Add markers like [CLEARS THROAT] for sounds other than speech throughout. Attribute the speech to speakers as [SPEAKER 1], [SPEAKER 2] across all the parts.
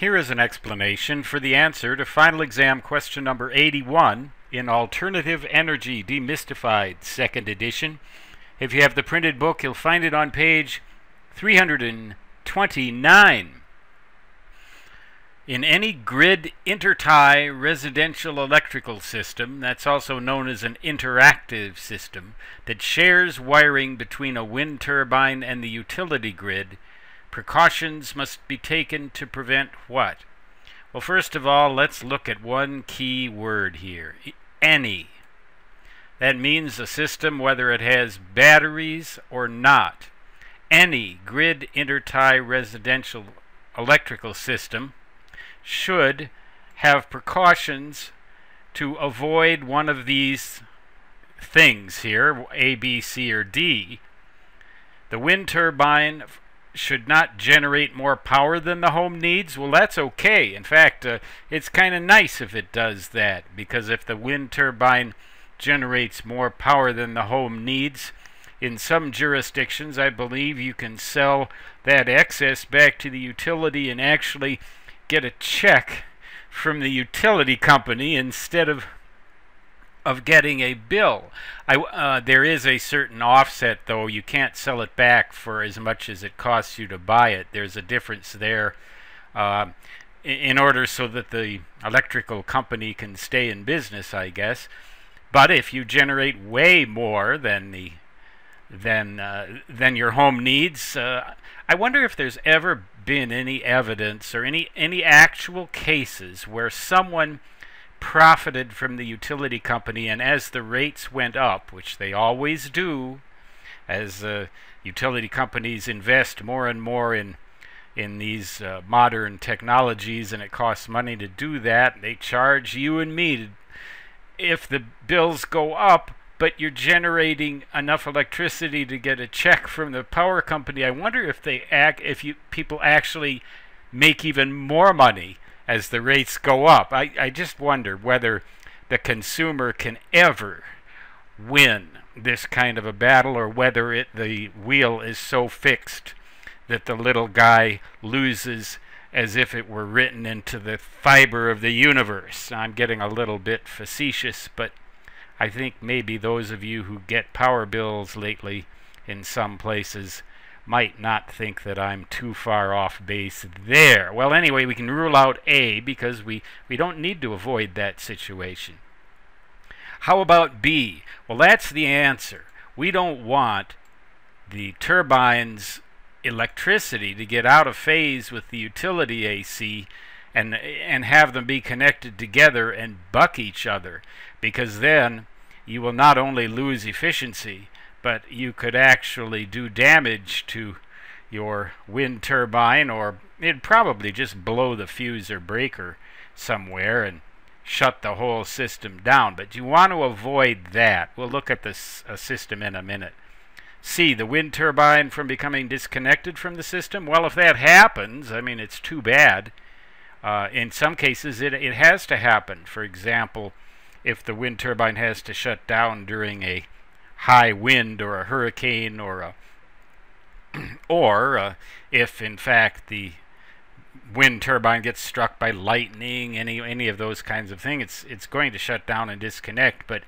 [SPEAKER 1] Here is an explanation for the answer to final exam question number 81 in Alternative Energy Demystified, second edition. If you have the printed book, you'll find it on page 329. In any grid intertie residential electrical system, that's also known as an interactive system, that shares wiring between a wind turbine and the utility grid, Precautions must be taken to prevent what? Well, first of all, let's look at one key word here. Any. That means a system whether it has batteries or not. Any grid intertie residential electrical system should have precautions to avoid one of these things here, A, B, C, or D. The wind turbine should not generate more power than the home needs, well, that's okay. In fact, uh, it's kind of nice if it does that, because if the wind turbine generates more power than the home needs, in some jurisdictions, I believe you can sell that excess back to the utility and actually get a check from the utility company instead of of getting a bill. I, uh, there is a certain offset, though. You can't sell it back for as much as it costs you to buy it. There's a difference there. Uh, in order so that the electrical company can stay in business, I guess. But if you generate way more than the than uh, than your home needs, uh, I wonder if there's ever been any evidence or any any actual cases where someone profited from the utility company, and as the rates went up, which they always do, as uh, utility companies invest more and more in in these uh, modern technologies, and it costs money to do that, they charge you and me to, if the bills go up, but you're generating enough electricity to get a check from the power company. I wonder if they act, if you people actually make even more money as the rates go up. I, I just wonder whether the consumer can ever win this kind of a battle or whether it the wheel is so fixed that the little guy loses as if it were written into the fiber of the universe. I'm getting a little bit facetious, but I think maybe those of you who get power bills lately in some places might not think that I'm too far off base there. Well, anyway, we can rule out A because we, we don't need to avoid that situation. How about B? Well, that's the answer. We don't want the turbine's electricity to get out of phase with the utility AC and and have them be connected together and buck each other because then you will not only lose efficiency but you could actually do damage to your wind turbine or it'd probably just blow the fuse or breaker somewhere and shut the whole system down. But you want to avoid that. We'll look at this system in a minute. see the wind turbine from becoming disconnected from the system. Well, if that happens, I mean, it's too bad. Uh, in some cases, it, it has to happen. For example, if the wind turbine has to shut down during a high wind or a hurricane or a [CLEARS THROAT] or uh, if in fact the wind turbine gets struck by lightning, any any of those kinds of things, it's it's going to shut down and disconnect, but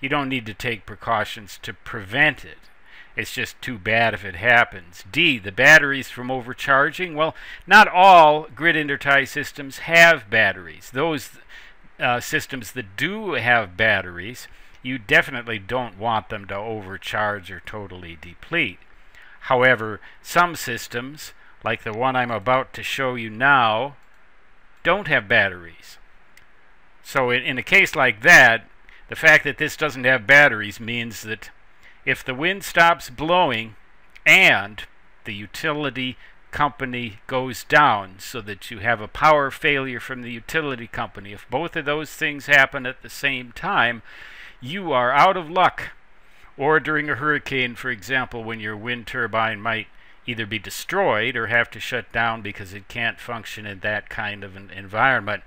[SPEAKER 1] you don't need to take precautions to prevent it. It's just too bad if it happens. D, the batteries from overcharging. Well, not all grid intertie systems have batteries. Those uh, systems that do have batteries you definitely don't want them to overcharge or totally deplete. However, some systems, like the one I'm about to show you now, don't have batteries. So in, in a case like that, the fact that this doesn't have batteries means that if the wind stops blowing and the utility company goes down so that you have a power failure from the utility company, if both of those things happen at the same time, you are out of luck. Or during a hurricane, for example, when your wind turbine might either be destroyed or have to shut down because it can't function in that kind of an environment,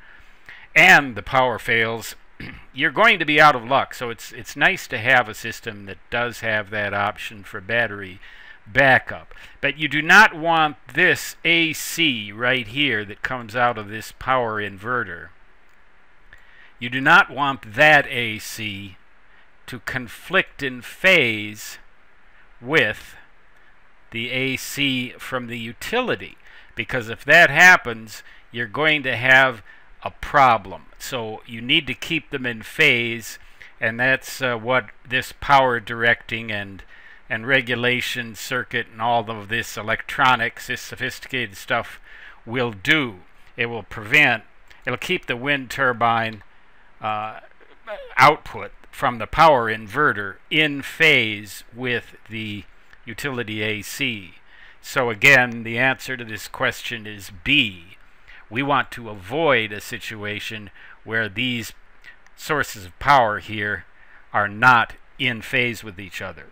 [SPEAKER 1] and the power fails, [CLEARS THROAT] you're going to be out of luck. So it's it's nice to have a system that does have that option for battery backup. But you do not want this AC right here that comes out of this power inverter. You do not want that AC to conflict in phase with the AC from the utility. Because if that happens, you're going to have a problem. So you need to keep them in phase, and that's uh, what this power directing and and regulation circuit and all of this electronics, this sophisticated stuff will do. It will prevent, it'll keep the wind turbine uh, output from the power inverter in phase with the utility AC. So again, the answer to this question is B. We want to avoid a situation where these sources of power here are not in phase with each other.